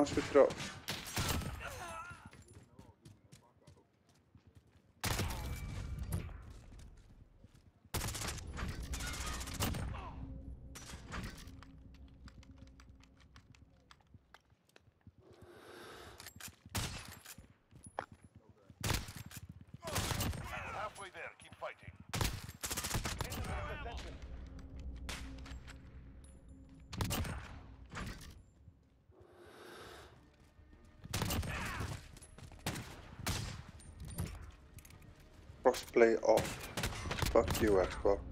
construtor Crossplay off. Fuck you, Xbox.